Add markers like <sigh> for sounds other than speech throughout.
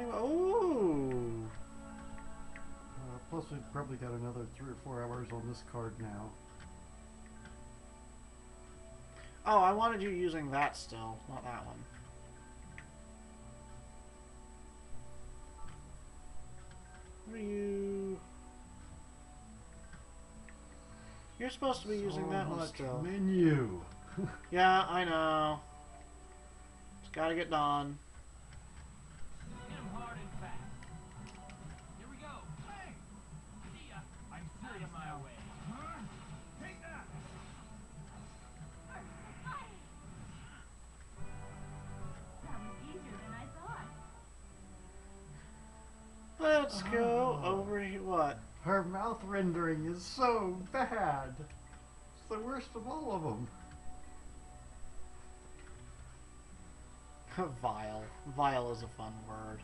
Anyway, ooh. Uh, plus, we've probably got another three or four hours on this card now. Oh, I wanted you using that still, not that one. What are you? You're supposed to be using that one still. Menu. <laughs> Yeah, I know. It's gotta get done. Let's go Oh. over here. What? Her mouth rendering is so bad. It's the worst of all of them. <laughs> Vile. Vile is a fun word.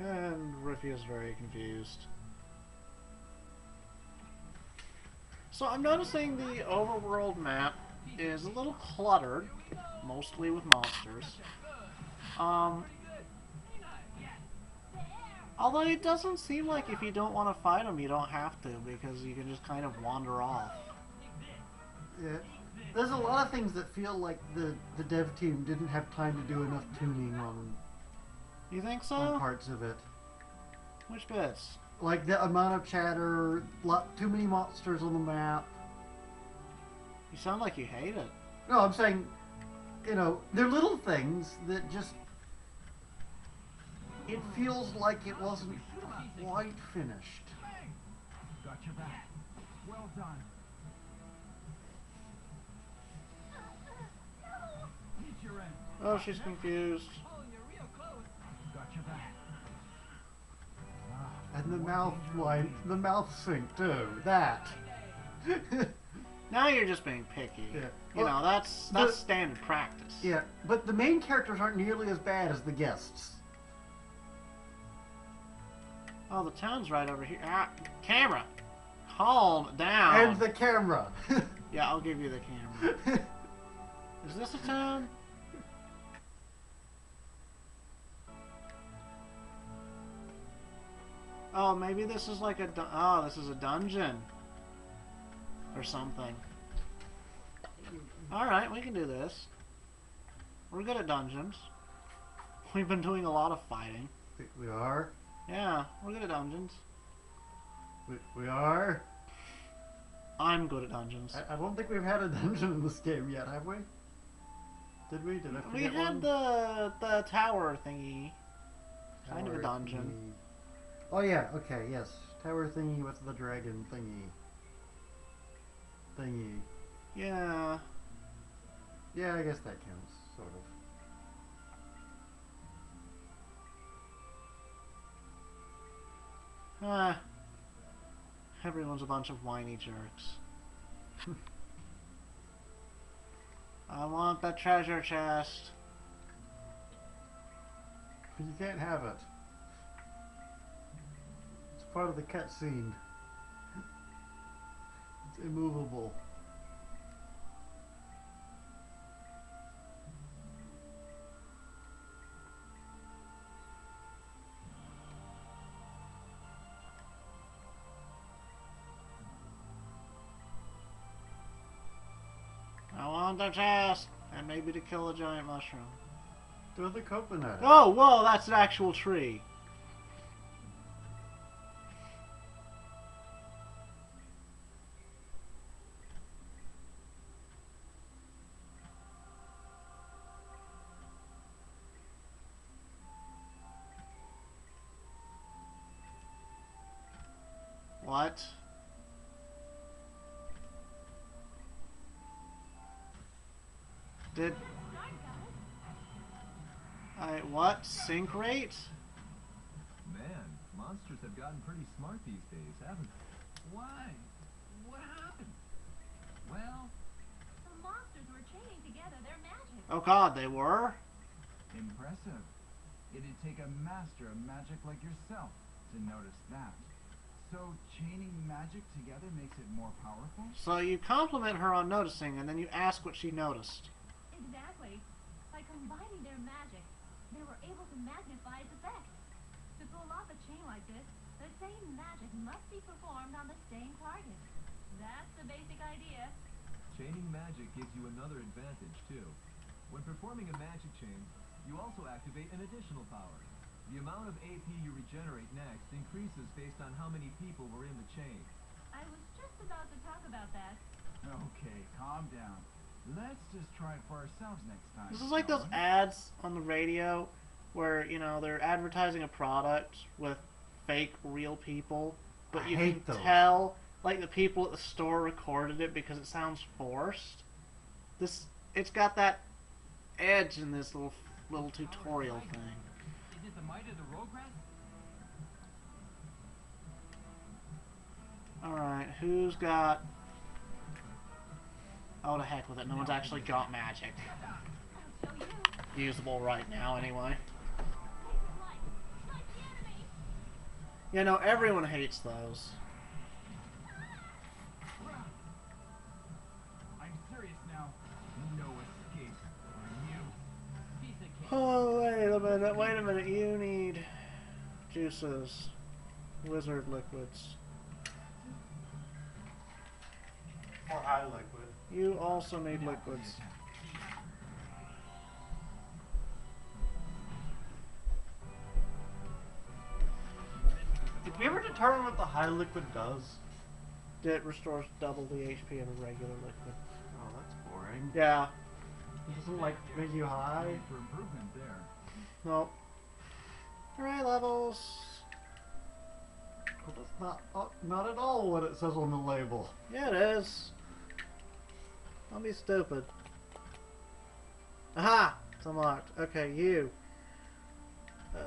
And Riffy is very confused. So I'm noticing the overworld map is a little cluttered, mostly with monsters. Um, Although it doesn't seem like if you don't want to fight them, you don't have to, because you can just kind of wander off. Yeah. There's a lot of things that feel like the, the dev team didn't have time to do enough tuning on, You think so? on so? parts of it. Which bits? Like the amount of chatter, lot, too many monsters on the map. You sound like you hate it. No, I'm saying, you know, they're little things that just. It feels like it wasn't quite finished. Got your back. Well done. Meet your end. Oh, she's confused. And the mouth line, the mouth sync too. That. <laughs> Now you're just being picky. Yeah. You Well, know, that's the- that's standard practice. yeah, but the main characters aren't nearly as bad as the guests. Oh, the town's right over here. Ah, camera! Calm down. And the camera. <laughs> Yeah, I'll give you the camera. <laughs> Is this a town? Oh, maybe this is like a oh, this is a dungeon or something. All right, we can do this. We're good at dungeons. <laughs> We've been doing a lot of fighting. we, we are. Yeah, we're good at dungeons. We, we are. I'm good at dungeons. I, I don't think we've had a <laughs> dungeon in this game yet, have we? Did we? Did I We forget had one? the the tower thingy. kind of a dungeon. thingy. Oh yeah, okay, yes. Tower thingy with the dragon thingy. Thingy. Yeah. Yeah, I guess that counts, sort of. Ah. Everyone's a bunch of whiny jerks. <laughs> I want the treasure chest. You can't have it. Part of the cutscene. It's immovable. I want the chest. And maybe to kill a giant mushroom. Throw the coconut. Oh, whoa, that's an actual tree. What? Did I what? Sync rate? Man, monsters have gotten pretty smart these days, haven't they? Why? What happened? Well, The monsters were chaining together their magic. Oh god, they were? Impressive. It'd take a master of magic like yourself to notice that. So chaining magic together makes it more powerful? So you compliment her on noticing, and then you ask what she noticed. Exactly. By combining their magic, they were able to magnify its effect. To pull off a chain like this, the same magic must be performed on the same target. That's the basic idea. Chaining magic gives you another advantage, too. When performing a magic chain, you also activate an additional power. The amount of AP you regenerate next increases based on how many people were in the chain. I was just about to talk about that. Okay, calm down. Let's just try it for ourselves next time. This is like those ads on the radio where, you know, they're advertising a product with fake real people, but I you hate can those. tell like the people at the store recorded it because it sounds forced. This it's got that edge in this little little tutorial thing. The might of the Rogress? Alright, who's got Oh to heck with it, no one's actually got magic. I'll show you. Usable right now anyway. Take the light. Like the enemy. You know, everyone hates those. Oh, wait a minute, wait a minute. You need juices, wizard liquids. Or high liquid. You also need liquids. Did we ever determine what the high liquid does? It restores double the HP of a regular liquid. Oh, that's boring. Yeah, It doesn't like make you high. Room for improvement there. nope. Alright, levels. Well, that's not uh, not at all what it says on the label. Yeah, it is. Don't be stupid. Aha! It's unlocked. Okay, you. Uh,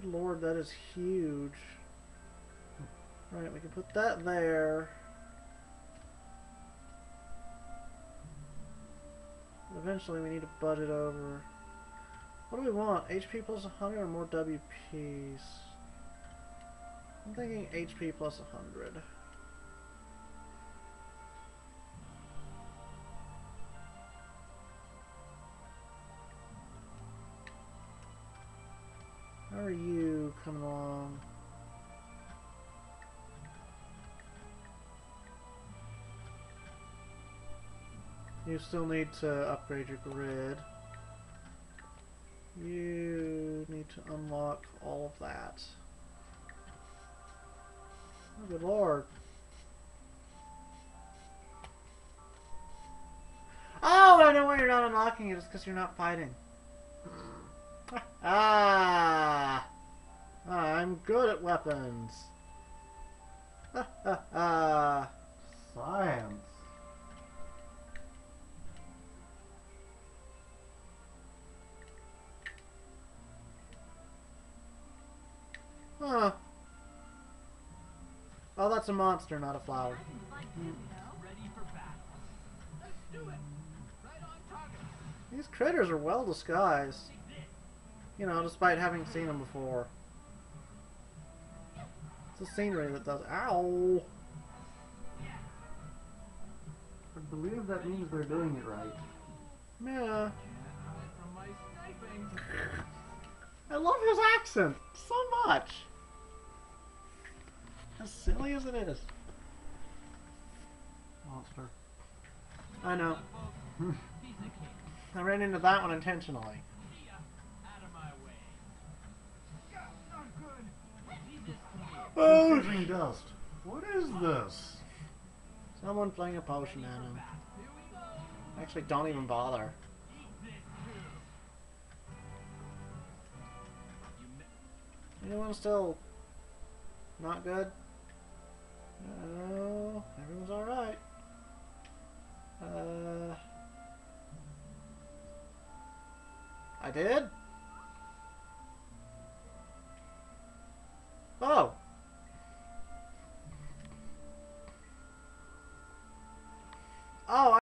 Good lord, that is huge. Right, we can put that there. Eventually, we need to budget over. What do we want? HP plus 100 or more WPs? I'm thinking HP plus 100. How are you coming along? You still need to upgrade your grid. You need to unlock all of that. Oh, good lord. Oh, I know why you're not unlocking it. It's because you're not fighting. <laughs> ah! I'm good at weapons. <laughs> Science. Huh. Oh, that's a monster, not a flower. These critters are well disguised. You know, despite having seen them before. It's the scenery that does. Ow! I believe that means they're doing it right. Yeah. Can't hide from my sniping. I love his accent so much. As silly as it is. Monster. I know. Folks, piece of cake. I ran into that one intentionally. Oh! Sizzling dust. What is this? Someone playing a potion at him. Here we go. Actually, don't even bother. Eat this too. You mi- Anyone still not good? No, everyone's alright. Uh, I did?